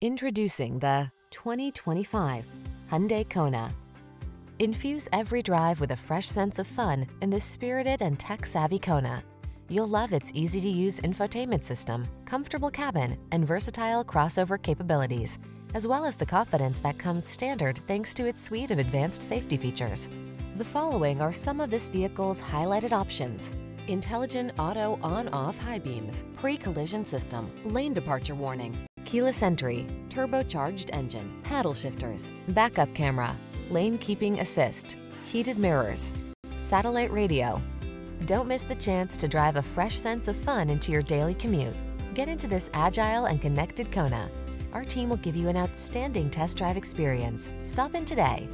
Introducing the 2025 Hyundai Kona. Infuse every drive with a fresh sense of fun in this spirited and tech-savvy Kona. You'll love its easy-to-use infotainment system, comfortable cabin, and versatile crossover capabilities, as well as the confidence that comes standard thanks to its suite of advanced safety features. The following are some of this vehicle's highlighted options. Intelligent auto on-off high beams, pre-collision system, lane departure warning, keyless entry, turbocharged engine, paddle shifters, backup camera, lane keeping assist, heated mirrors, satellite radio. Don't miss the chance to drive a fresh sense of fun into your daily commute. Get into this agile and connected Kona. Our team will give you an outstanding test drive experience. Stop in today.